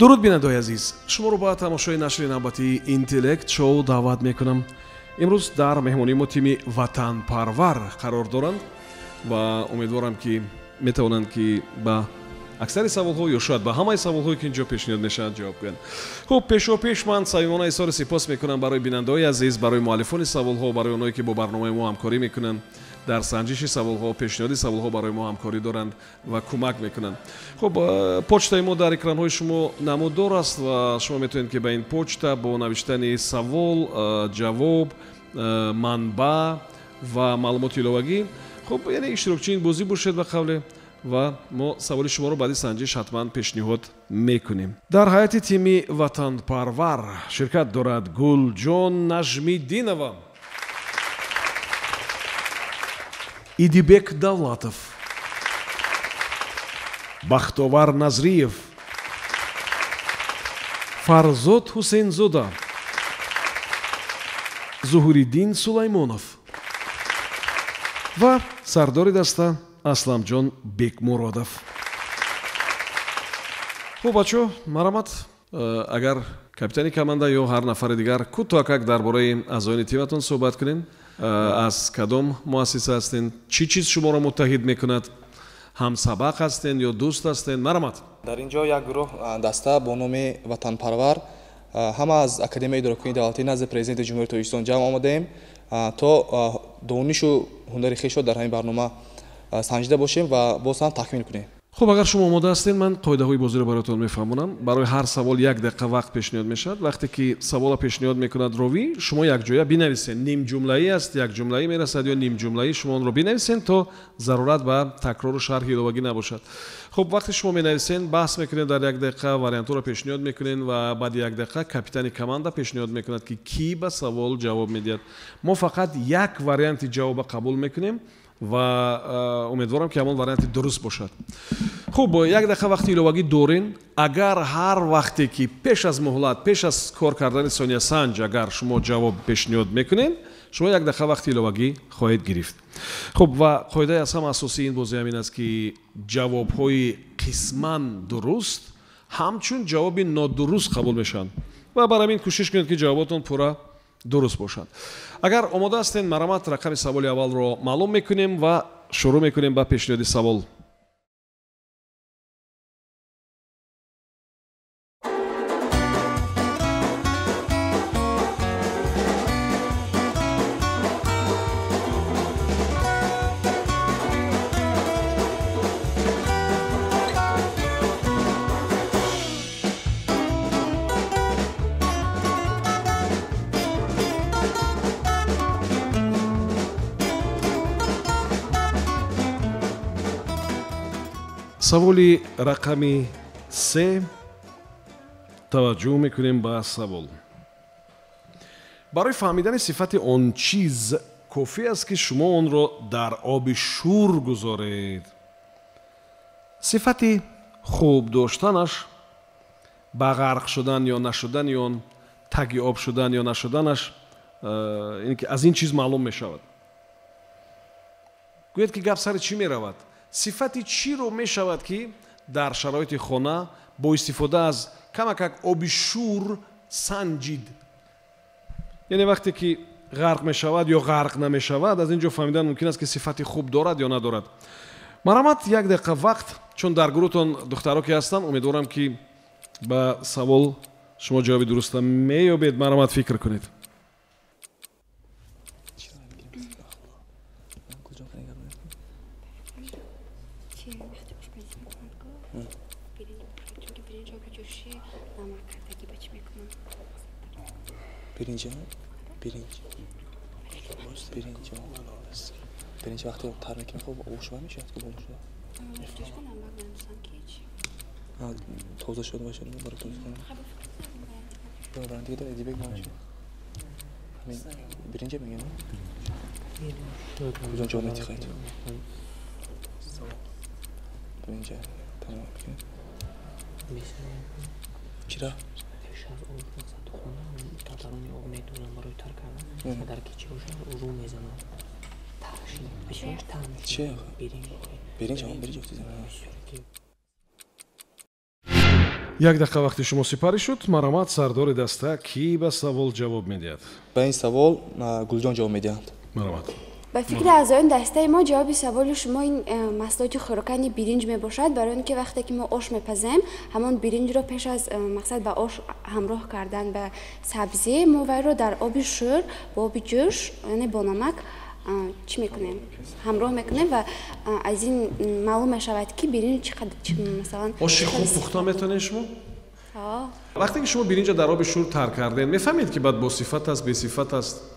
дуруд бинандаои азиз. Шуморо ба тамошои нашри навбатии интеллект шоу даъват мекунам. Имрӯз дар меҳмонии мо тими ватанпарвар қарор доранд ва умедворам ки метавонанд ки ба аксари саволҳо ё шояд ба ҳамаи саволҳое ки инҷо пешниҳод мешаванд ҷавоб гӯянд. Хуб пешопеш ман самимона изҳори сипос мекунам барои бинандаои азиз барои муаллифони саволҳо барои оное ки бо барномаи мо ҳамкорӣ мекунанд дар санҷиши саволҳо пешниҳоди саволҳо барои мо ҳамкорӣ доранд ва кӯмак мекунанд. Хуб почтаи мо дар экранҳои шумо намуддор аст ва шумо метавонед ки ба ин почта бо навиштани савол ҷавоб манбаъ ва маълумоти иловагӣ хуб яъне иштирокчии ин бозӣ бошед ба қавле ва мо саволи шуморо баъди санҷиш ҳатман пешниҳод мекунем. Дар ҳайати тими ватанпарвар ширкат дорад гулҷон нажмиддинова идибек давлатов бахтовар назриев фарзод ҳусейнзода зуҳуриддин сулаймонов ва сардори даста асламҷон бекмуродов хуб бачо марамат э, агар капитани команда ё ҳар нафари дигар кӯтоҳакак дар бораи аъзоини тиматон суҳбат кунем аз кадом муассиса ҳастен чӣ чиз шуморо муттаҳид мекунад? ҳамсабақ ҳастен ё дӯст ҳастен? Марамат дар ин ҷо як гурӯҳ даста бо номи ватанпарвар ҳама аз академияи идоракунии давлатӣ назди президенти ҷумҳурии тоҷикистон ҷамъ омадаем то донишу ҳунари хешро дар ҳамин барнома санҷида бошем ва боз ҳам такмил кунем хуб агар шумо омода ҳастед ман қоидаҳои бозиро бароятон мефаҳмонам. Барои ҳар савол як дақиқа вақт пешниҳод мешавад. Вақте ки савола пешниҳод мекунад ровӣ шумо якҷоя бинависед. Нимҷумлаӣ аст якҷумлаӣ мерасад ё нимҷумлаӣ шумо онро бинависед то зарурат ба такрору шарҳи иловагӣ набошад. Хуб вақте шумо менависед баҳс мекунед дар як дақиқа вариантҳоро пешниҳод мекунед ва баъди як дақиқа капитани команда пешниҳод мекунад ки кӣ ба савол ҷавоб медиҳад. Мо фақат як варианти ҷавоба қабул мекунем ва умедворам ки ҳамон варианти дуруст бошад. Хуб як дақиқа вақти иловагӣ дорем агар ҳар вақте ки пеш аз муҳлат пеш аз кор кардани сония санҷ агар шумо ҷавоб пешниҳод мекунед шумо як дақиқа вақти иловагӣ хоҳед гирифт. Хуб ва қоидаи аз ҳама асосии ин бозӣ ҳамин аст ки ҷавобҳои қисман дуруст ҳамчун ҷавоби нодуруст қабул мешаванд. Ва бар ҳамин кӯшиш кунед ки ҷавоботон пурра дуруст бошад. Агар омода ҳастед марамат рақами саволи аввалро маълум мекунем ва шурӯъ мекунем ба пешниҳоди савол саволи рақами се таваҷҷӯҳ мекунем ба савол. Барои фаҳмидани сифати он чиз кофӣ аст ки шумо онро дар оби шур гузоред. Сифати хуб доштанаш ба ғарқ шудан ё нашудани он таги об шудан ё нашуданаш э, аз ин чиз маълум мешавад. Гӯяд ки гап сари чӣ меравад сифати чиро мешавад ки дар шароити хона бо истифода аз камакак оби шур санҷид. Яъне вақте ки ғарқ мешавад ё ғарқ намешавад аз ин ҷо фаҳмидан мумкин аст ки сифати хуб дорад ё надорад. Марамат як дақиқа вақт чун дар гурӯҳтон духтаро ки ҳастанд умедворам ки ба савол шумо ҷавоби дуруста меёбед. Марамат фикр кунед биринҷи биринҷи биринҷи биринҷи вақте тар мекунем хоб ошва мешавад ки бомошва тоза шуда бошад баротон баран дига дар эдибек бошад биринҷи мегем куҷо ҷо метихоед биринҷи тамом чира татарони об медонам барои тар кардан дар кичи боша рӯ мезанам як дақиқа вақти шумо сипарӣ шуд маромад сардори даста кӣ ба савол ҷавоб медиҳад ба ин савол гулҷон ҷавоб медиҳанд маромад ба фикри аъзоёни дастаи мо ҷавоби саволи шумо ин э, маҳсулоти хӯрокани биринҷ мебошад. Барои он ки вақте ки мо ош мепазем ҳамон биринҷро пеш аз э, мақсад ба ош ҳамроҳ кардан ба сабзӣ мо вайро дар оби шӯр бо оби ҷӯш яъне бо намак чӣ мекунем? ҳамроҳ мекунем ва аз ин маълум мешавад ки биринҷ чӣ қадар масалан оши хуб пухта метавонед шумо? Вақте ки шумо биринҷа дар оби шӯр тар кардем мефаҳмед ки баъд босифат аст бесифат аст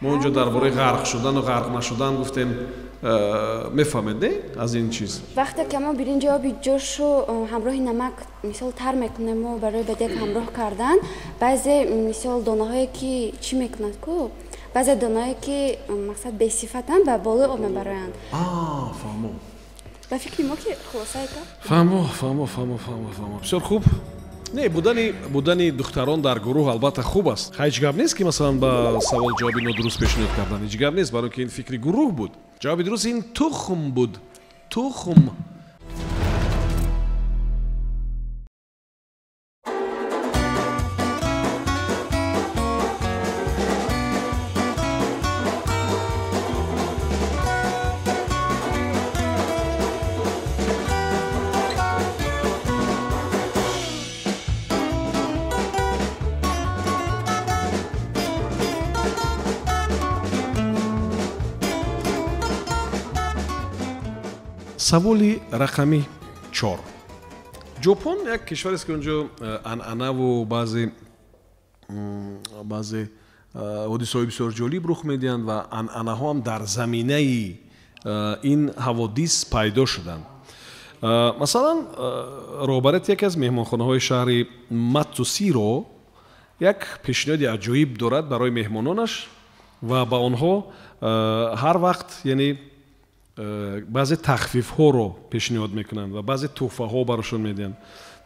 мо онҷо дар бораи ғарқ шудану ғарқ нашудан гуфтем мефаҳмед не? Аз ин чиз. Вақте ки мо биринҷи оби ҷӯшу ҳамроҳи намак мисол тар мекунем мо барои ба дег ҳамроҳ кардан баъзе мисол донаҳое ки чӣ мекунад ку? Баъзе донаҳое ки мақсад бесифатанд ба болои об мебароянд. Фаҳмо. Ба фикри мо ки хулосае ка фаҳмо фаҳмо фаҳмо фаҳмо фаҳмо. Бисёр хуб не будани будани духтарон дар гурӯҳ албатта хуб аст. Ҳеҷ гап нест ки масалан ба савол ҷавоби нодуруст пешниҳод кардан. Ҳеҷ гап нест барои ки ин фикри гурӯҳ буд. Ҷавоби дуруст ин тухм буд. Тухм саволи рақами чор ҷопон як кишварест ки онҷо э, анъанаву баъзе баъзе э, ҳодисаҳои бисёр ҷолиб рух медиҳанд ва анъанаҳоам дар заминаи э, ин ҳаводис пайдо шуданд масалан роҳбарияти яке аз меҳмонхонаҳои шаҳри матсусиро як пешниҳоди аҷоиб дорад барои меҳмононаш ва ба онҳо ҳар вақт яъне Э, баъзе тахфифҳоро пешниҳод мекунанд ва баъзе тӯҳфаҳо барашон медиҳанд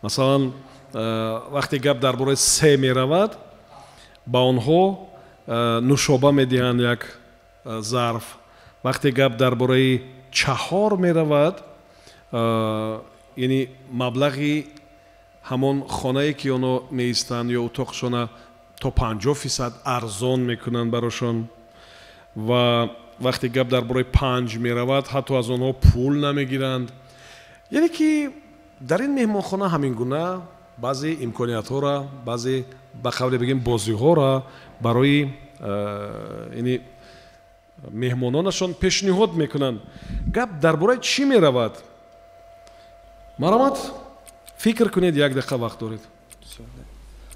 масалан э, вақте гап дар бораи се меравад ба онҳо э, нушоба медиҳанд як зарф вақте гап дар бораи чаҳор меравад яъне маблағи ҳамон хонае ки онҳо меистанд ё утоқшона то панҷоҳ фисад арзон мекунанд барошон ва вақте гап дар бораи панҷ меравад ҳатто аз онҳо пул намегиранд. Яъне ки дар ин меҳмонхона ҳамин гуна баъзе имкониятҳоро баъзе ба қавле бигем бозиҳоро барои яъне меҳмононашон пешниҳод мекунанд. Гап дар бораи чӣ меравад? Маромад фикр кунед як дақиқа вақт доред.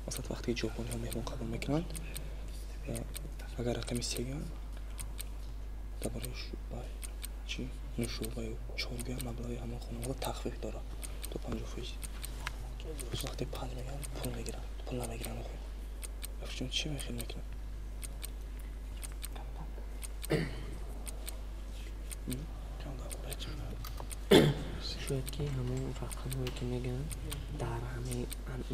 Масалан вақте ҷопониҳо меҳмон қабул мекунанд агар рақами сеган барои чи? Нушобаю чоргӯя маблағи ҳамон хонавода тахфиф дорад. То панҷо фоиз вақте панҷ мегиранд пул мегиранд пул намегиранд охир. Афчун чи мехел мекунад шояд ки ҳамон рақамҳое ки мегӯянд дар ҳамаи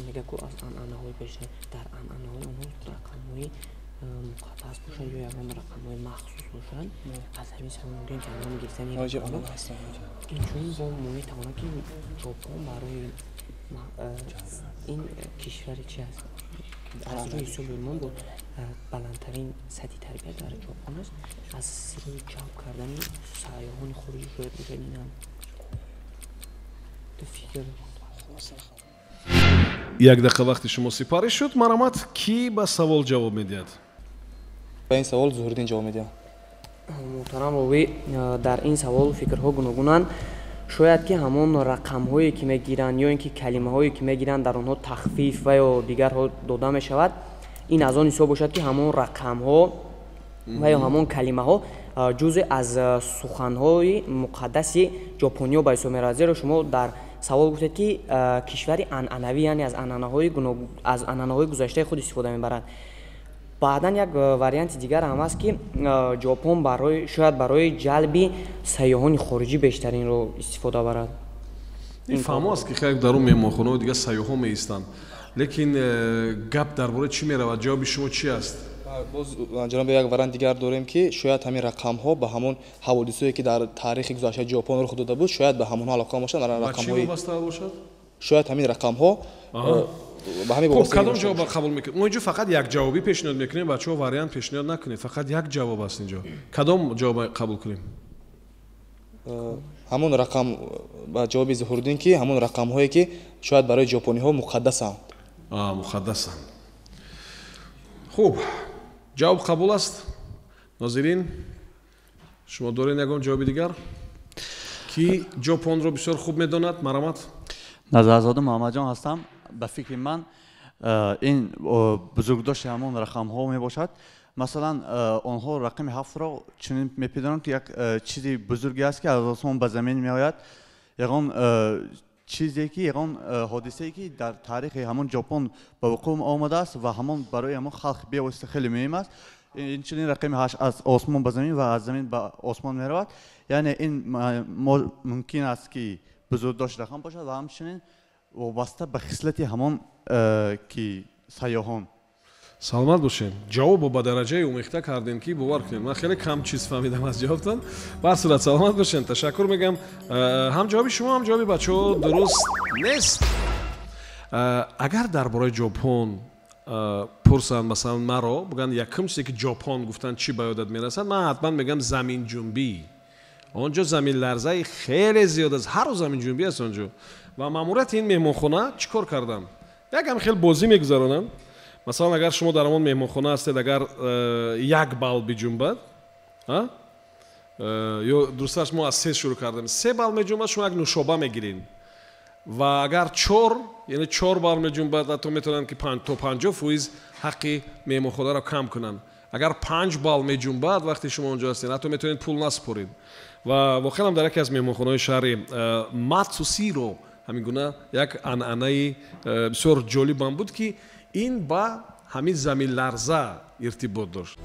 мегаку аз анъанаҳои пеша дар анъанаҳои онҳо рақамҳои муқаддас бошад ё ягон рақамҳои махсус бошад аз ҳамин сабаб мумкин ки анъана гирифтани инчунин бо мо метавонам ки ҷопон барои ин кишвари чи аст? Аз рӯи ҳисоби мо бо баландтарин сатҳи тарбият дар ҷопон аст. аз рӯи ҷалб кардани сайёҳони хориҷӣ шояд бошад инам фикр. Як дақиқа вақти шумо сипарӣ шуд маромад кӣ ба савол ҷавоб медиҳад ба ин савол зуҳуриддин ҷавоб медиҳам муҳтарам ровӣ дар ин савол фикрҳо гуногунанд. Шояд ки ҳамон рақамҳое ки мегиранд ё ин ки калимаҳое ки мегиранд дар онҳо тахфиф ва ё дигарҳо дода мешавад ин аз он ҳисоб бошад ки ҳамон рақамҳо ва ё ҳамон калимаҳо ҷузе аз суханҳои муқаддаси ҷопониё ба ҳисоб меравад. Зеро шумо дар савол гуфтед ки кишвари анъанавӣ яъне аз анъанаҳои гузаштаи худ истифода мебарад баъдан як э, варианти дигар ҳам аст ки э, ҷопон барои шояд барои ҷалби сайёҳони хориҷӣ бештаринро истифода барад. Фаҳмо аст ки хеле дар он меҳмонхонаҳои дигар сайёҳон меистанд. Лекин э, гап дар бораи чӣ меравад? Ҷавоби шумо чи аст? Боз ҷаноб як вариант дигар дорем ки шояд ҳамин рақамҳо ба ҳамон ҳаводисое ки дар таърихи гузаштаи ҷопон рух дода буд шояд ба ҳамонҳо алоқа бошад рақамҳои вобаста бошад шояд ҳамин рақамҳо ба ҳамин хуб кадом ҷавобро қабул мекунед. Мо инҷо фақат якҷавобӣ пешниҳод мекунем бачаҳо вариант пешниҳод накунед фақат як ҷавоб аст инҷо. Кадом ҷавоб қабул кунем? Ҳамон рақам ба ҷавоби зуҳурдин ки ҳамон рақамҳое ки шояд барои ҷопониҳо муқаддасанд. Муқаддасанд. Хуб ҷавоб қабул аст? Нозирин шумо доред ягон ҷавоби дигар? Ки ҷопонро бисёр хуб медонад? Марамат? Назарзода муҳаммадҷон ҳастам ба фикри ман ин бузургдошти ҳамон рақамҳо мебошад. Масалан онҳо рақами ҳафтро чунин мепидонанд ки як чизи бузурге аст ки аз осмон ба замин меояд. Ягон чизе ки ягон ҳодисае ки дар таърихи ҳамон ҷопон ба вуқӯъ омадааст ва ҳамон барои ҳамон халқ бевосита хеле муҳим аст. Инчунин рақами ҳашт аз осмон ба замин ва аз замин ба осмон меравад. Яъне ин мумкин аст ки бузургдошт рақам бошад ва ҳамчунин вобаста ба хислати ҳамон ки сайёҳон саломат бошед ҷавобо ба дараҷае омехта кардем ки бовар кунед ман хеле кам чиз фаҳмидам аз ҷавобтон бар сурат саломат бошед ташаккур мегӯям ҳам ҷавоби шумо ҳам ҷавоби бачаҳо дуруст нест агар дар бораи ҷопон пурсанд масалан маро бигӯянд якум чизе ки ҷопон гуфтанд чӣ ба ёдат мерасад ман ҳатман мегӯям заминҷунбӣ онҷо заминларзаи хеле зиёд аст ҳаррӯз заминҷунбӣ аст онҷо ва маъмурияти ин меҳмонхона чӣ кор карданд якам хел бозӣ мегузаронанд масалан агар шумо дар ҳамон меҳмонхона ҳастед агар э, як балл биҷунбад э, ё дурусташ мо аз се шурӯъ кардем се балл меҷунбад шумо як нӯшоба мегиред ва агар чор яъне чор балл меҷунбад ҳатто метавонанд ки то панҷоҳ фоиз ҳаққи меҳмонхонаро кам кунанд агар панҷ балл меҷунбад вақте шумо онҷо ҳастед ҳатто метавонед пул наспоред ва воқеан дар яке аз меҳмонхонаҳои шаҳри э, матсусиро ҳамин гуна як анъанаи бисёр ҷолибам буд ки ин ба ҳамин заминларза иртибот дошт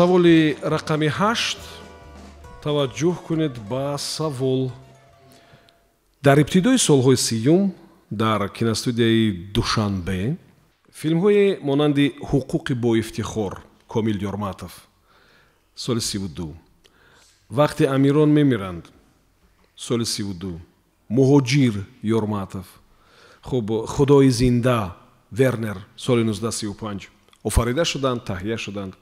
саволи рақами ҳашт таваҷҷӯҳ кунед ба савол. Дар ибтидои солҳои сиюм дар киностудияи душанбе филмҳое монанди ҳуқуқи боифтихор комил ёрматов соли сиву ду. Вақте амирон мемиранд соли сиву ду. Муҳоҷир ёрматов хуб худои зинда вернер соли нуздаҳ сиву панҷ офарида шуданд таҳия шуданд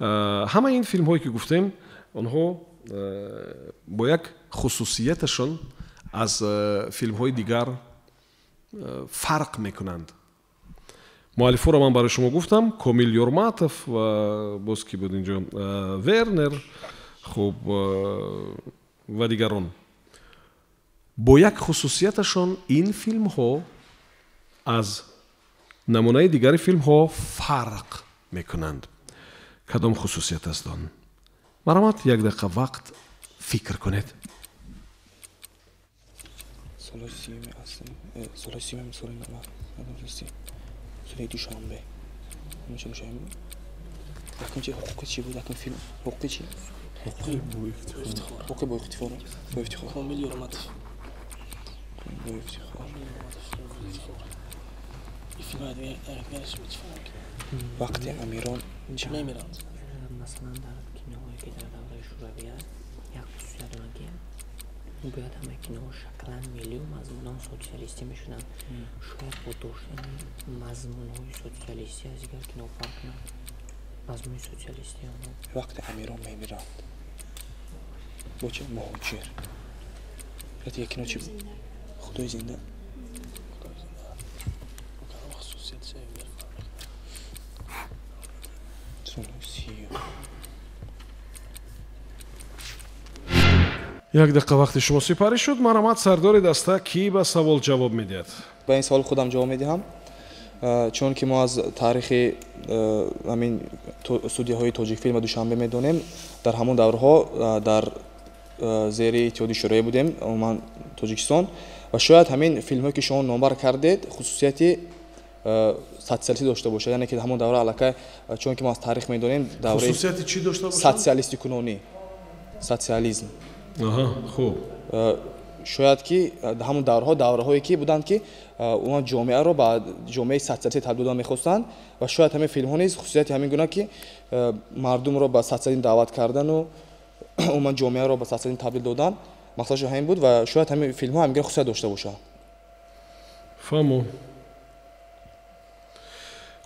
Э, ҳама ин филмҳое ки гуфтем онҳо э, бо як хусусияташон аз э, филмҳои дигар фарқ мекунанд. Муаллифҳоро ман барои шумо гуфтам комил ёрматов ва боз ки буд инҷо вернер хуб ва дигарон бо як хусусияташон ин филмҳо аз намунаи дигари филмҳо фарқ мекунанд кадом хусусият аст он маромад як дақиқа вақт фикр кунед вақти амирон چی نمیرند مثلا در کینوهایی که در دوره вақти амирон мемиранд масалан дар киноҳое ки дар давраи шӯравӣ аст як хусусияти магия бояд ҳама киноҳо шаклан миллиу мазмунан социалистӣ мешуданд шояд бо доштани мазмунҳои социалистӣ аз дигар кино фарқ кунад мазмуни социалистӣ оно вақти амирон мемиранд. Бо чи муҳоҷир як кино чи худои зинда? Дақиқа вақти шумо сипарӣ шуд марамат сардори даста кӣ ба савол ҷавоб медиҳад? Ба ин савол худам ҷавоб медиҳам. Чун ки мо аз таърихи ҳамин студияҳои тоҷикфилм ва душанбе медонем. Дар ҳамон даврҳо дар зери иттиҳоди шӯравӣ будем умуман тоҷикистон. Ва шояд ҳамин филмҳое ки шумо номбар кардед хусусияти социалистӣ дошта бошад яъне ки ҳамон давра аллакай чун ки мо аз таърих медонем давраи социалисти кунонӣ социализм хуб. Шояд ки ҳамон давраҳо давраҳое ки буданд ки он ҷомеаро ба ҷомеаи социалистӣ табдил додан мехостанд ва шояд ҳамин филмҳо низ хусусияти ҳамин гуна ки мардумро ба социализм даъват кардану умуман ҷомеаро ба социализм табдил додан мақсадшо ҳамин буд ва шояд ҳамин филмҳо ҳамин гуна хусусият дошта бошад фаҳмо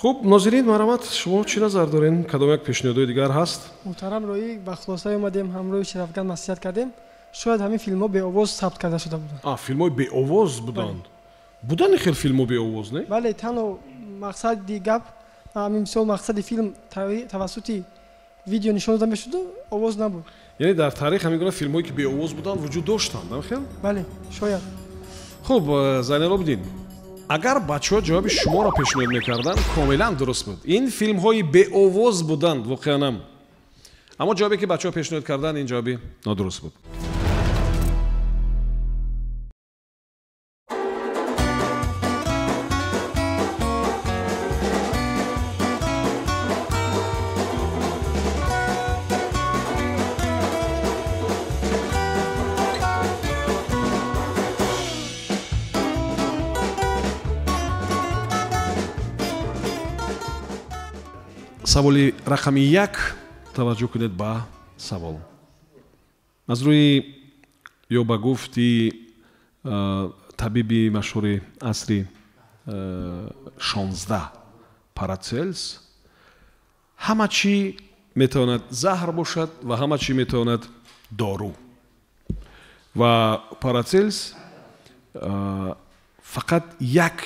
хуб нозирин марҳамат шумо чӣ назар доред кадом як пешниҳодҳои дигар ҳаст? Муҳтарам роӣ ба хулоса омадем ҳамроҳи шарафган маслиҳат кардем. Шояд ҳамин филмҳо беовоз сабт карда шуда буданд. Филмҳои беовоз буданд? Буданд хел филмҳо беовоз не? Бале танҳо мақсади гап ҳамин мисол мақсади филм тавассути видео нишон дода мешуду овоз набуд. Яъне дар таърих ҳамин гуна филмҳое ки беовоз буданд вуҷуд доштанд хел? Бале шояд. Хуб э, зайналобдин агар бачаҳо ҷавоби шуморо пешниҳод мекарданд комилан дуруст буд ин филмҳои беовоз буданд воқеанам аммо ҷавобе ки бачаҳо пешниҳод карданд ин ҷавоби нодуруст буд саволи рақами як таваҷҷӯҳ кунед ба савол. Аз рӯи ё ба гуфти табиби машҳури асри шонздаҳ парацелс ҳама чӣ метавонад заҳр бошад ва ҳама чӣ метавонад дору. Ва парацелс фақат як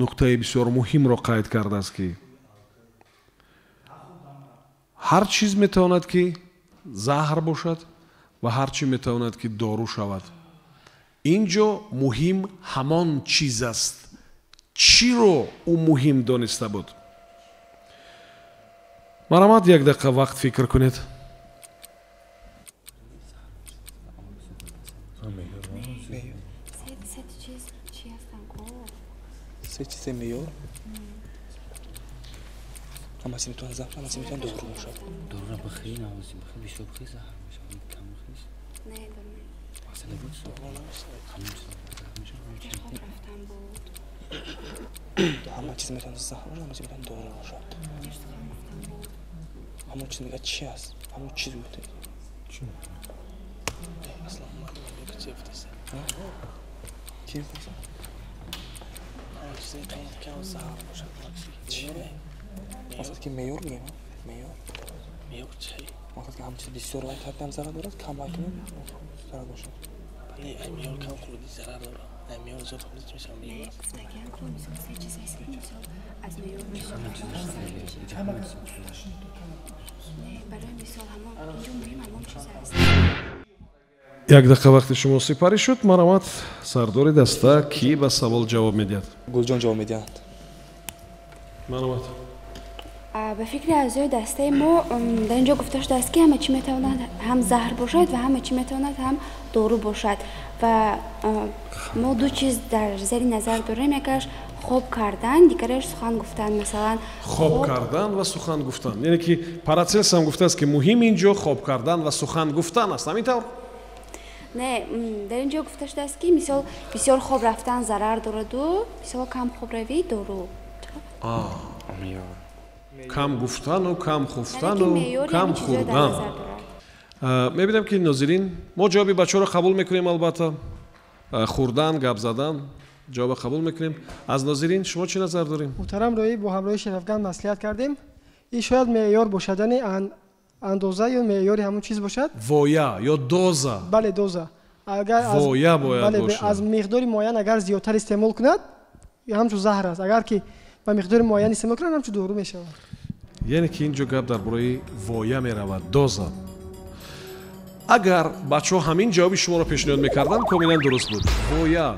нуқтаи бисёр муҳимро қайд кардааст ки ҳар чиз метавонад ки заҳр бошад ва ҳар чӣ метавонад ки дору шавад. Ин ҷо муҳим ҳамон чиз аст. Чиро ӯ муҳим дониста буд? Марҳамат як дақиқа вақт фикр кунед ამასი მithon ზა ამასი მithon დოვრუ მუშა დოვრა ბხრი ამასი ბხრი ვიშო ბხრი ზა მიშო გამხრის ნე ბერმე ასელა ბუც ამას ამას ამაჩის მithon ზა ამასი მithon დოვრა მუშა ამაჩის მithon ჩიას ამაჩის მithon ჩი. ასლამ მაგალითად გწევდეს ა ჩი ფასა ამაჩის მithon კაუზა მუშა ჩი. Кам бихӯрӣ масъала буд ҳама чиз метавонад заҳр бошад ҳамаси метавонад дору бошад ҳамон чиз мега чи аст ҳамон чиз гуфте Чӣ? мақсад ки меёр мегем меёр меёр чи мақсад ки ҳама чиз бисёр вай табиам зарар дорад кам вай кунем зарар бошад бале ай меёр кам хӯрди зарар дорад ай меёр зиёд хӯрди чӣ мешавад меёр як дақиқа вақти шумо сипарӣ шуд марҳамат сардори даста кӣ ба савол ҷавоб медиҳад гулҷон ҷавоб медиҳанд марҳамат ба фикри аъзои дастаи мо дар ин ҷо гуфта шудааст ки ҳама чӣ метавонад ҳам заҳр бошад ва ҳама чӣ метавонад ҳам дору бошад. Ва мо ду чиз дар зери назар дорем якаш хоб кардан дигараш сухан гуфтан масалан хоб кардан ва сухан гуфтан. Яъне ки парацелс ҳам гуфтааст ки муҳим ин ҷо хоб кардан ва сухан гуфтан аст. Ҳамин тавр? Не дар ин ҷо гуфта шудааст ки мисол бисёр хоб рафтан зарар дораду мисол кам хобравӣ дору кам гуфтану кам хуфтану кам хӯрдан мебинам ки нозирин мо ҷавоби бачаҳоро қабул мекунем албатта хӯрдан гап задан ҷавоба қабул мекунем аз нозирин шумо чӣ назар дорем муҳтарам роӣ бо ҳамроҳи шарафган маслиҳат кардем ин шояд меъёр бошад яъне андоза ё меъёри ҳамон чиз бошад воя ё доза бале доза воя бояд бошад аз миқдори муайян агар зиёдтар истеъмол кунад ҳамчун заҳр аст агар ки ба миқдори муайян истеъмол кунад ҳамчун дору мешавад яъне ки ин ҷо гап дар бораи воя меравад доза агар бачаҳо ҳамин ҷавоби шуморо пешниҳод мекарданд комилан дуруст буд воя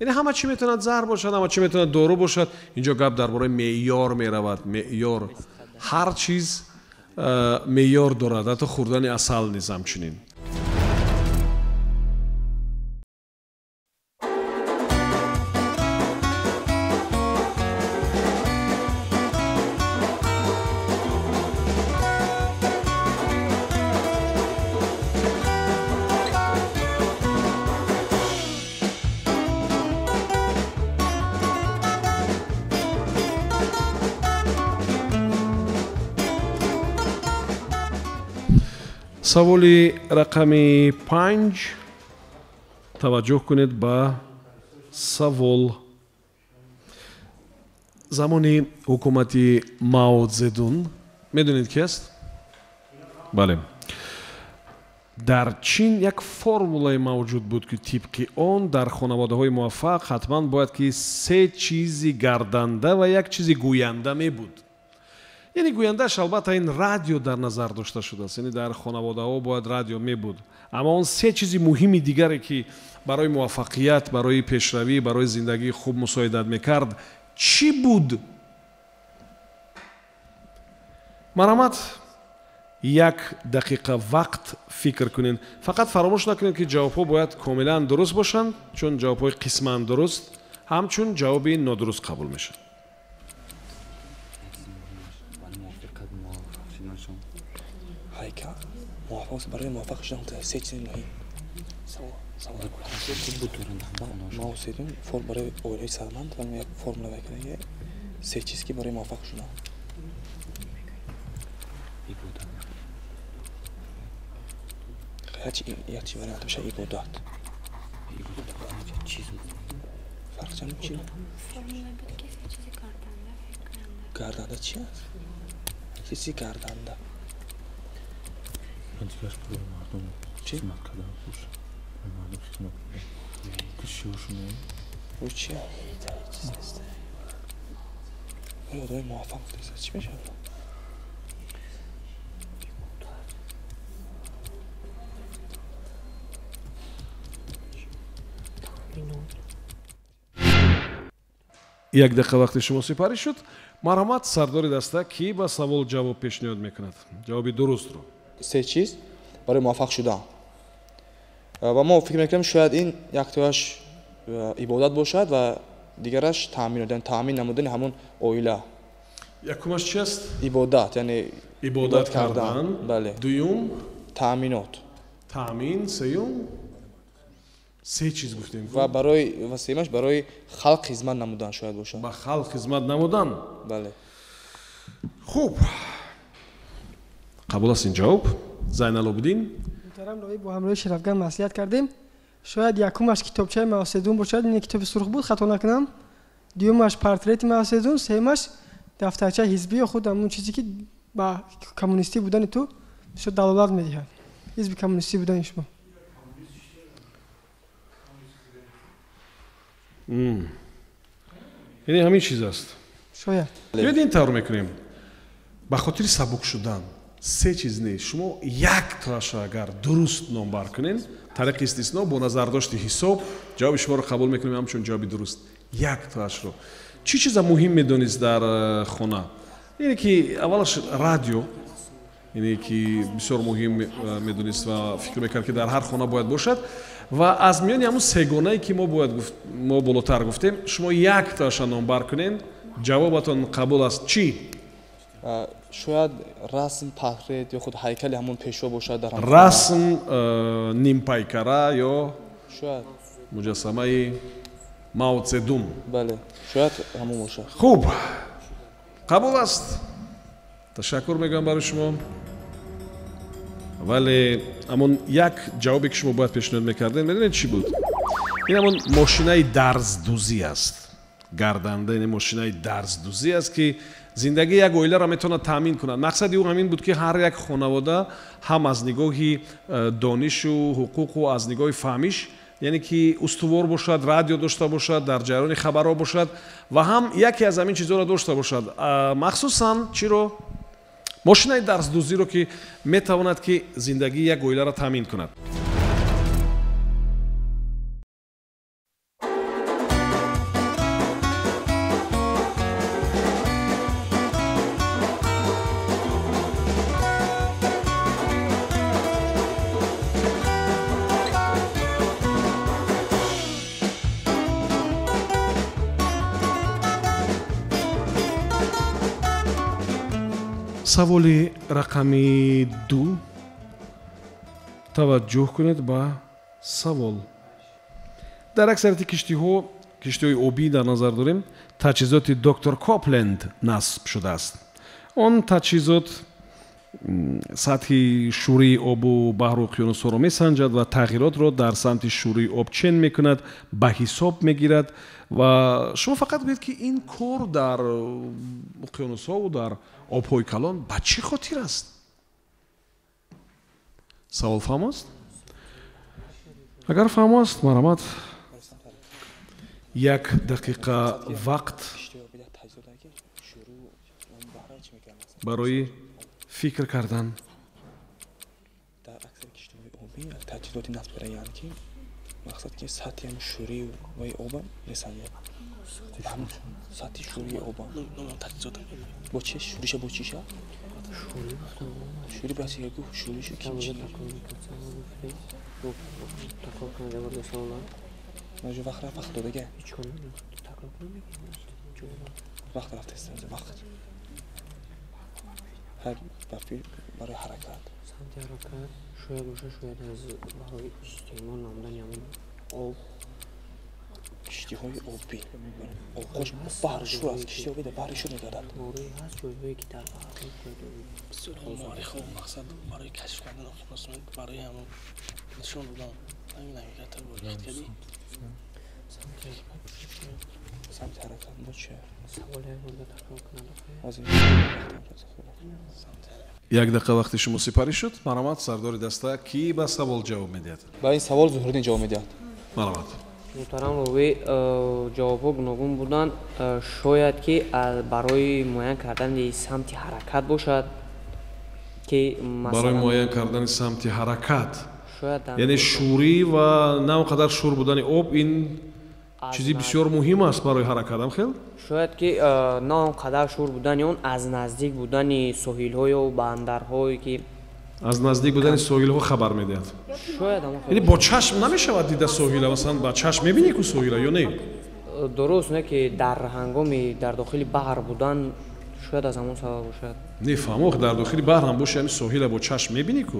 яъне ҳама чӣ метавонад заҳр бошад ҳама чӣ метавонад дору бошад инҷо гап дар бораи меъёр меравад меъёр ҳар чиз меъёр дорад ҳатто хӯрдани асал низ саволи рақами панҷ таваҷҷӯҳ кунед ба савол. Замони ҳукумати маодзедун медонед ки аст? Бале. Дар чин як формулае мавҷуд буд ки тибқи он дар хонаводаҳои муваффақ ҳатман бояд ки се чизи гарданда ва як чизи гӯянда мебуд яъне гӯяндааш албатта ин радио дар назар дошта шудааст. Яъне дар хонаводаҳо бояд радио мебуд. Аммо он се чизи муҳими дигаре ки барои муваффақият барои пешравӣ барои зиндагии хуб мусоидат мекард чӣ буд? Марҳамат як дақиқа вақт фикр кунед фақат фаромӯш накунед ки ҷавобҳо бояд комилан дуруст бошанд чун ҷавобҳои қисман дуруст ҳамчун ҷавоби нодуруст қабул мешавад موافق برای موافق شدن سه چیز مهم ما حسیدیم فرم برای اولای سلمند و یک فرمولا بکنه سه چیز که برای موافق شدن هرچی یک چی برای بشه ایبودات فرق جانب چی؟ گردنده چی هست؟ کسی گردنده ҳантигаш пуро мардум хизмат кардан хуш мардум хизмат кишиошуне чи одами муваффақ деса чӣ мешавад? Як дақиқа вақти шумо сипарӣ шуд марҳамат сардори даста кӣ ба савол ҷавоб пешниҳод мекунад? Ҷавоби дурустро се чиз барои муваффақ шудан. Ва мо фикр мекунем шояд ин яктояш ибодат бошад ва дигараш таъмин таъмин намудани ҳамон оила. Якумаш чи аст? Ибодат яъне ибодат кардан. бале. Дуюм? Таъминот. Таъмин сеюм? Се чиз гуфтем. Ва барои ва сеюмаш барои халқ хизмат намудан шояд бошад. Ба халқ хизмат намудан? Бале. Хуб қабул аст ин ҷавоб зайналобиддин муҳтарам ноиб бо ҳамроҳи шарафган маслиҳат кардем. Шояд якумаш китобчаи маоседун бошад ин китоби сурх буд хато накунам. Дуюмаш портрети маоседун сеюмаш дафтарчаи ҳизбӣ ё худ ҳамун чизе ки ба коммунистӣ будани ту бисёр далолат медиҳад. Ҳизби коммунистӣ будани шумо. Яъне ҳамин чиз аст. Шояд. Ин тавр мекунем? Ба хотири сабук шудан се чиз нест. Шумо яктоашро агар дуруст номбар кунед тариқи истисно бо назардошти ҳисоб ҷавоби шуморо қабул мекунем ҳамчун ҷавоби дуруст. Яктоашро чӣ чиза муҳим медонист дар э, хона? Яне ки аввалаш радио яне ки бисёр муҳим э, медонист ва фикр мекард ки дар ҳар хона бояд бошад. Ва аз миёни ҳамун сегонае ки мо бояд мо болотар гуфтем. Шумо яктоаша номбар кунед. Ҷавобатон қабул аст. Чӣ шояд расм портрет ё худ ҳайкали ҳамон пешво бошад дар расм э, нимпайкара ё шояд муҷассамаи маоцедум бале шояд ҳамон бошад хуб қабул аст ташаккур мегӯям барои шумо вале ҳамон як ҷавобе ки шумо бояд пешниҳод мекардед медонед чӣ буд ин ҳамон мошинаи дарздузӣ аст гарданда ин мошинаи дарздузӣ аст ки зиндагии як оиларо метавонад таъмин кунад. Мақсади ӯ ҳамин буд ки ҳар як хонавода ҳам аз нигоҳи э, донишу ҳуқуқу аз нигоҳи фаҳмиш яъне ки устувор бошад радио дошта бошад дар ҷараёни хабарҳо бошад ва ҳам яке аз ҳамин чизҳоро дошта бошад. Махсусан чиро? Мошинаи дарздузиро ки метавонад ки зиндагии як оиларо таъмин кунад саволи рақами ду. Таваҷҷӯҳ кунед ба савол. Дар аксарияти киштиҳо киштиҳои обӣ дар назар дорем таҷҳизоти доктор копленд насб шудааст. Он таҷҳизот сатҳи шӯрии обу баҳру уқёнусҳоро месанҷад ва тағйиротро дар самти шӯрии об чен мекунад ба ҳисоб мегирад ва шумо фақат гӯед ки ин кор дар уқёнусҳову дар обҳои калон ба чӣ хотир аст савол фаҳм аст агар фаҳм аст марҳамат як дақиқа вақт барои фикр кардан дар аксари киштиҳои обӣ таҷҳизоти насб кардаанд ки мақсад ки сатҳи ҳам шӯрии вои оба месанҷад сатҳи шӯрии оба бо чи шӯриша бо чиша шӯри ба чигагу шӯришу мажу вақт рафт вақт додага вақт рафтаст вақт барои ҳаракат. Самти ҳаракат шояд боша шояд аз барои истеъмол намудани ҳамн об. Киштиҳои обӣ оғош баҳр шур аст. киштии обӣ дар баҳри шур мегардад ҳаст ҷойҳое ки дар мақсад барои кашф кардан оқимосман барои ҳамон нишон додан ҳамин ҳақиқатро бояд кардӣ саволе такрор кунад як дақиқа вақти шумо сипарӣ шуд? Марҳамат сардори даста кӣ ба савол ҷавоб медиҳад? Ба ин савол зуҳриддин ҷавоб медиҳад. Марҳамат муҳтарам ровӣ э, ҷавобҳо гуногун буданд э, шояд ки барои муайян кардани самти ҳаракат бошад ки барои муайян кардани самти ҳаракат? Яъне шӯрӣ ва на он қадар шӯр будани об ин чизи бисёр муҳим аст барои ҳаракатам хел шояд ки э, на он қадар шӯр будани он аз наздик будани соҳилҳо ё бандарҳое ки аз наздик будани соҳилҳо хабар медиҳад яъне бо чашм намешавад дида соҳила масалан ба чашм мебинӣ ку соҳила ё не э, дуруст не ки дар ҳангоми дар дохили баҳр будан шояд аз ҳамон сабаб бошад не фаҳмо дар дохили баҳр ҳам боша яъне соҳила бо чашм мебинӣ ку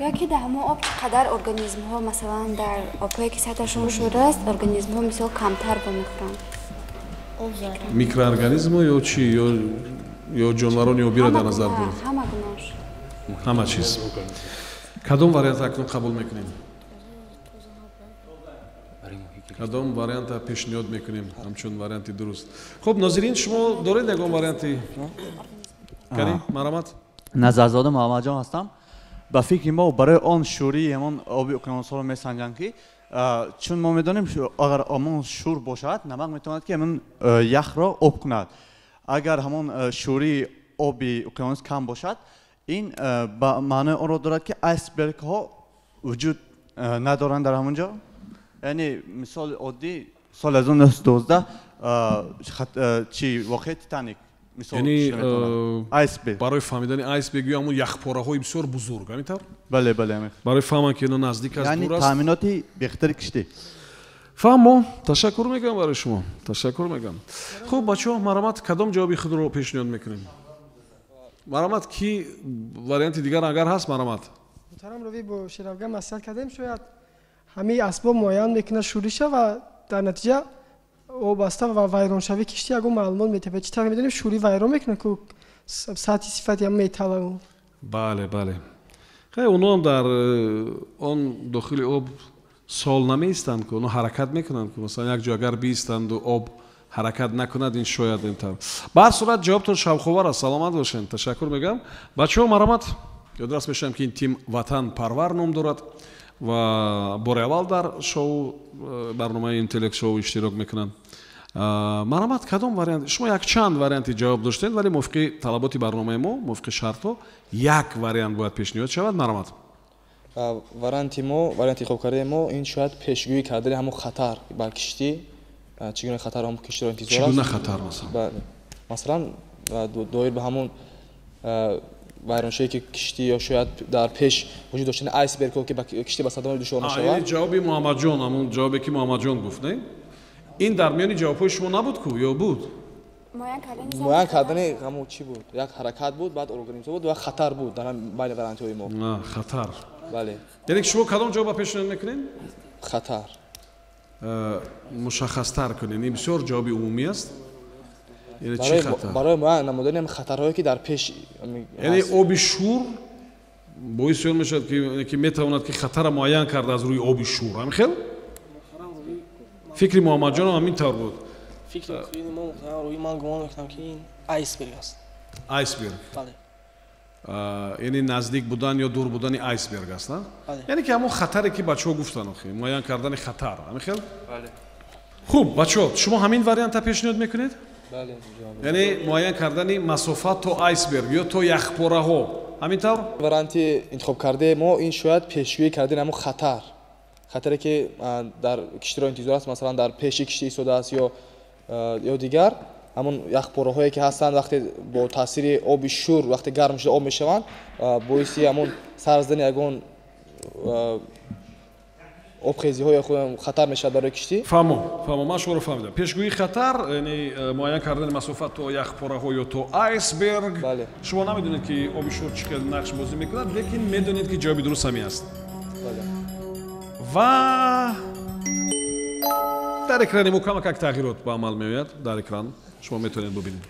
яке дар ҳамон об чӣ қадар организмҳо масалан дар обҳое ки сатҳашон шур аст организмҳо мисол камтар вомехӯранд микроорганизмо ё чӣ? Ё ҷонварони обиро дар назар доред ҳама гунош ҳама чиз. Кадом вариант акнун қабул мекунем? Кадом варианта пешниҳод мекунем ҳамчун варианти дуруст. Хуб нозирин шумо доред ягон варианти? Карим марҳамат назарзода муҳаммадҷон ҳастам ба фикри мо барои он шӯрии ҳамон оби уқёнусҳоро месанҷанд ки чун мо медонем агар ҳамон шӯр бошад намак метавонад ки ҳамон яхро об кунад. Агар ҳамон шӯрии оби уқёнус кам бошад ин ба маънои онро дорад ки айсбергҳо вуҷуд надоранд дар ҳамон ҷо. Яъне мисоли оддӣ соли 1912 чи воқеи титаник яъне э, барои фаҳмидани айсберг ё ҳамун яхпораҳои бисёр бузург ҳамин тавр бале бале барои фаҳман ки ино наздик аст дур аст таъминоти бехатари киштӣ фаҳмо ташаккур мекунам барои шумо ташаккур мекунам хуб бачаҳо марҳамат кадом ҷавоби худро пешниҳод мекунем марҳамат ки варианти дигар агар ҳаст марҳамат муҳтарам равӣ бо шеравга маслиҳат кардем шояд ҳамаи асбоб муайян мекунад шӯриша ва дар натиҷа вобаста ва вайроншавии киштӣ ягон маълумот метавад чӣ тавр медонем шӯрӣ вайрон мекунад ку сатҳи сифати ам металлу бале бале. Хай онҳоам дар э, он дохили об сол намеистанд ку онҳо ҳаракат мекунанд ку масалан як ҷо агар биистанду об ҳаракат накунад ин шояд ин тавр ба ҳар сурат ҷавобтон шавқовар аст. Саломат бошед. Ташаккур мегӯям. Бачаҳо марҳамат ёдрас мешавам ки ин тим ватан парвар ном дорад ва бори аввал дар шоу э, барномаи интеллект шоу иштирок мекунанд. Марҳамат кадом вариант шумо якчанд варианти ҷавоб доштед вале мувофиқи талаботи барномаи мо мувофиқи шартҳо як вариант бояд пешниҳод шавад. Марҳамат варианти мо варианти интихоб кардаи мо ин шояд пешгӯӣ кардани ҳамон хатар ба киштӣ чӣ гуна хатар ҳамон киштиро интизор чӣ гуна хатар масалан? Масалан доир ба ҳамон вайроншавие ки киштӣ ё шояд дар пеш вуҷуд доштани айсбергҳо ки ба киштӣ ба садоми душор мешавад ҷавоби муҳаммадҷон ҳамон ҷавобе ки муҳаммадҷон гуфт не? Ин дар миёни ҷавобҳои шумо набуд ку ё буд? Муайян кардани ҳамо чӣ буд? як ҳаракат буд баъд организм буд ва хатар буд дар байни гарантиҳои мо. Хатар. Бале. Яъне шумо кадом ҷо ба пешниҳод мекунед хатар. Мушаххастар кунед ин бисёр ҷавоби умумӣ аст барои муайян намудани хатарҳое ки дар пеш яъне оби шур боиси он мешавад ки метавонад ки хатара муайян карда аз рӯи оби шур ҳамин хел фикри муҳаммадҷонам ҳамин тавр буд фикри мо рӯи ман гумон мекунам ки ин айсберг аст айсберг яъне наздик будан ё дур будани айсберг аст яъне ки ҳамон хатаре ки бачаҳо гуфтанд охи муайян кардани хатар ҳамин хел хуб бачаҳо шумо ҳамин варианта пешниҳод мекунед яъне муайян кардани масофа то айсберг ё то яхпораҳо ҳамин тавр варианти интихоб кардаи мо ин шояд пешгӯӣ кардани ҳамон хатар хатаре ки дар киштиро интизор аст масалан дар пеши киштӣ истодааст ё ё дигар ҳамон яхпораҳое ки ҳастанд вақте бо таъсири оби шур вақте гарм шуда об мешаванд боиси ҳамон сар задани ягон обхезиҳои худам хатар мешавад барои киштӣ фаҳмо фаҳмо ман шуморо фаҳмидам пешгӯи хатар яъне муайян кардани масофа то яхпораҳо ё то айсберг шумо намедонед ки оби шур чӣ хел нақш бозӣ мекунад лекин медонед ки ҷавоби дуруст ҳамин аст ва дар экрани мо камакак тағйирот ба амал меояд дар экран шумо метавонед бубинед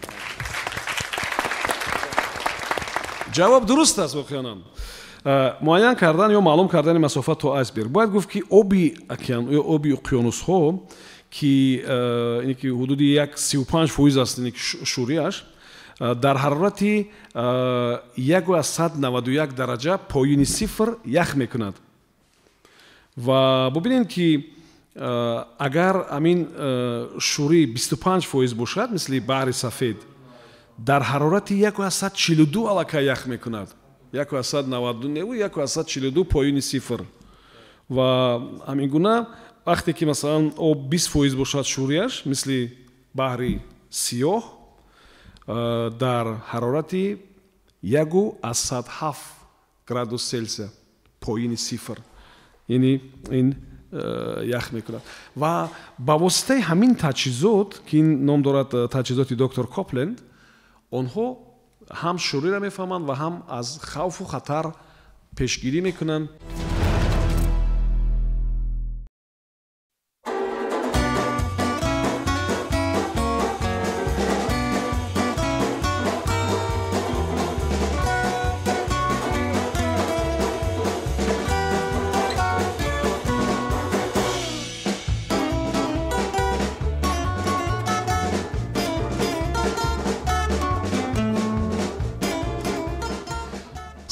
ҷавоб дуруст аст воқеанан муайян кардан ё маълум кардани масофа то айсберг? Бояд гуфт ки оби океан ё оби уқёнусҳо ки ине ки ҳудуди як сию панҷ фоиз аст ине ки шӯрияш дар ҳарорати яку аз сад наваду як дараҷа поини сифр ях мекунад. Ва бубинед ки агар ҳамин бисту панҷ фоиз бошад мисли баҳри сафед дар ҳарорати яку аз сад чилу ду аллакай ях мекунад яку аз сад наваду неву яку аз сад чилу ду поини сифр. Ва ҳамин гуна вақте ки масалан об бист фоиз бошад шӯрияш мисли баҳри сиёҳ дар ҳарорати яку аз сад ҳафт градус селсия поини сифр. Яъне ин ях мекунад. Ва ба воситаи ҳамин таҷҳизот ки ин ном дорад таҷҳизоти доктор копленд онҳо ҳам шӯриро мефаҳманд ва ҳам аз хавфу хатар пешгирӣ мекунанд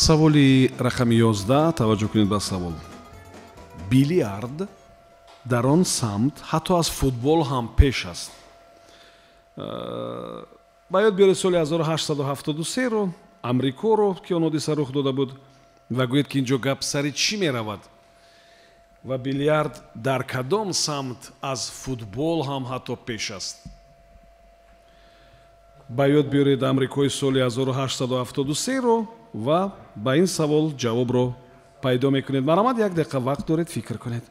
саволи рақами 11 таваҷҷӯҳ кунед ба савол. Билиард дар он самт ҳатто аз футбол ҳам пеш аст. Ба ёд биёред соли 1873ро амрикоро ки он ҳодиса рух дода буд ва гӯед ки ин ҷо гап сари чӣ меравад? Ва билиард дар кадом самт аз футбол ҳам ҳатто пеш аст? Ба ёд биёред амрикои соли 1873ро ва ба ин савол ҷавобро пайдо мекунед маромад як дақиқа вақт доред фикр кунед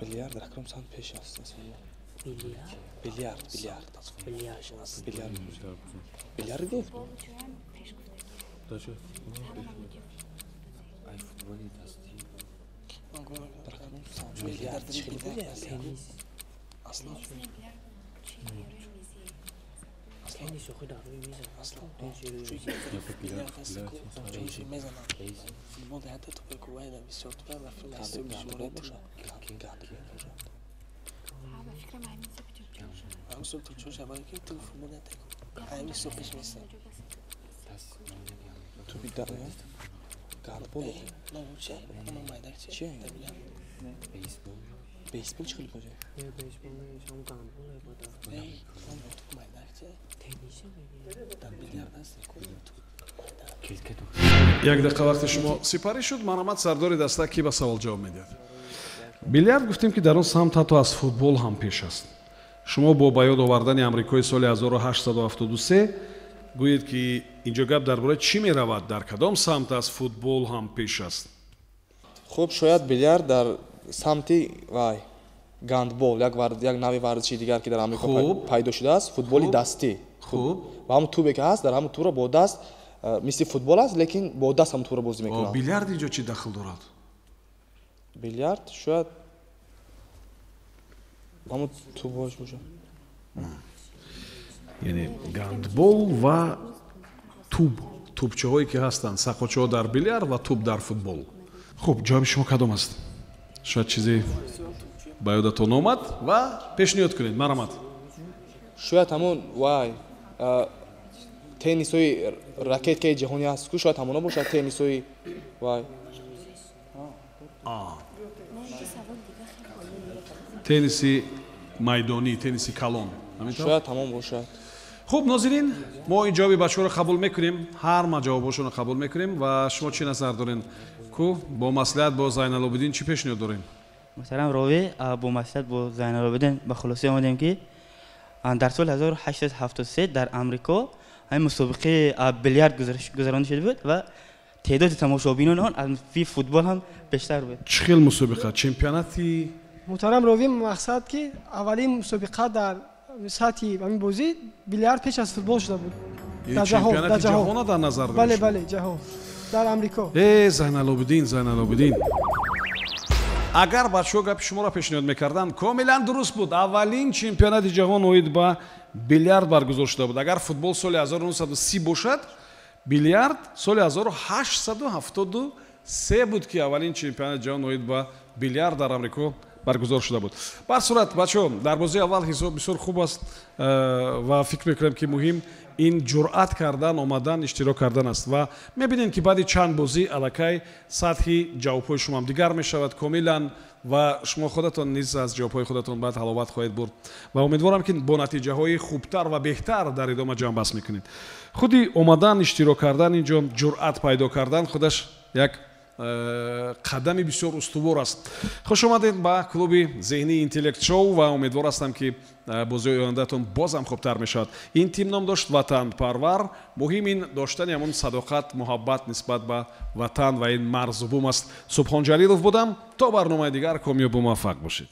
билиард рақам санд пеш аст билиард билиард билиард билиард гуфт Aslan. Aslan. Isso, cuidado, mesa. Aslan. الموضة هذا تبقى كوينة بس تبقى ما في ناس تبقى شورتنا عم سوف تشوش عمالك تلف مناتك عم سوف مش مسا تو بي دار قال بولو لا وش ما ما يدك شيء فيسبوك 베이스볼 치는 거죠? 예, 베이스볼은 전부 안 볼래 보다. 네, 그럼 어떻게 많이 나지? 테니스 매니. 난 미디어 봤을 거 як дақиқа вақти шумо сипарӣ шуд марҳамат сардори даста кӣ ба савол ҷавоб медиҳад бильярд гуфтем ки дар он самт ҳатто аз футбол ҳам пеш аст шумо бо ба ёд овардани амрикои соли 1873 гӯед ки инҷо гап дар бораи чӣ меравад дар кадом самт аз футбол ҳам пеш аст хуб шояд бильярд дар самти вай гандбол як як нави варзиши дигар ки дар амрико пайдо шудааст футболи дастӣ хуб. ва ҳамн тубе ки ҳаст дар ҳамн тубро бо даст а, мисли футбол аст лекин бо даст ҳамн тубро бозӣ мекунад. билярд инҷо чӣ дахл дорад? Билярд шояд ҳамн тубош бошад. Яъне гандбол ва туб. Тубчаҳое ки ҳастанд сақочаҳо дар билярд ва туб дар футбол. Хуб ҷавоби шумо кадом аст шояд чизе ба ёдатон омад ва пешниҳод кунед. Марамат. Шояд ҳамон вай а, теннисои ракеткаи ҷаҳонӣ аст ку шояд ҳамона бошад теннисои вай. Тенниси майдонӣ тенниси калон. Шояд ҳамон бошад. Хуб нозирин мо ин ҷавоби бачаҳоро қабул мекунем. Ҳарма ҷавобҳошонро қабул мекунем ва шумо чӣ назар дорем ку бо маслиҳат бо зайналобиддин чӣ пешниҳод дорем муҳтарам рови а, бо маслиҳат бо зайналобиддин ба хулосӣ омадем ки а, дар соли 1873 дар амрико ҳамин мусобиқаи а, билярд гузариш- гузаронида шуда буд ва теъдоди тамошобинони он аз фи футбол ҳам бештар буд чӣ хел мусобиқа чемпионати муҳтарам ровӣ мақсад ки аввалин мусобиқа дар сатҳи ҳамин бозӣ билярд пеш аз футбол шуда буд Яъне дар ҷаҳон дар чемпионати ҷаҳон ҷаҳона дар назар бале доред бале ҷаҳон дар амрико. Э зайналобиддин зайналобиддин. Агар бачаҳо гапи шуморо пешниҳод мекарданд комилан дуруст буд. Аввалин чемпионати ҷаҳон оид ба билярд баргузор шуда буд. Агар футбол соли 1930 бошад билярд соли 1873 буд ки аввалин чемпионати ҷаҳон оид ба билярд дар амрико баргузор шуда буд. Бар сурат бачаҳо дар бозии аввал ҳисоб бисёр хуб аст э, ва фикр мекунам ки муҳим ин ҷуръат кардан омадан иштирок кардан аст. Ва мебинем ки баъди чанд бозӣ аллакай сатҳи ҷавобҳои шумоам дигар мешавад комилан ва шумо худатон низ аз ҷавобҳои худатон баъд ҳаловат хоҳед бурд. Ва умедворам ки бо натиҷаҳои хубтар ва беҳтар дар идома ҷамъбаст мекунед. Худи омадан иштирок кардан инҷо ҷуръат пайдо кардан худаш як қадами бисёр устувор аст. Хуш омадед ба клуби зеҳнии интеллект шоу ва умедвор ҳастам ки э, бозиҳои ояндаатон бозам хубтар мешавад. Ин тим ном дошт ватанпарвар муҳим ин доштани ҳамон садоқат муҳаббат нисбат ба ватан ва ин марзубум аст. Субҳон ҷалилов будам. То барномаи дигар комёбу муваффақ бошед